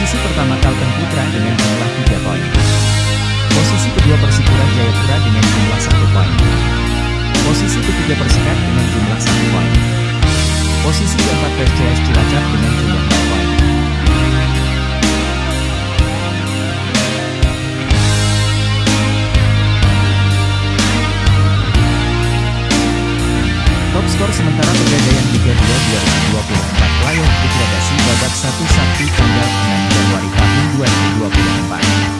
Posisi pertama Kalteng Putra dengan jumlah 3 poin. Posisi kedua Persipura Jayapura dengan jumlah 1 poin. Posisi ketiga Persikat dengan jumlah 1 poin. Posisi keempat PCS Cilacap dengan jumlah 4 Skor sementara pergajian 3-2-2024 layak degradasi babak 1 Sabtu tanggal 6 Januari tahun 2024.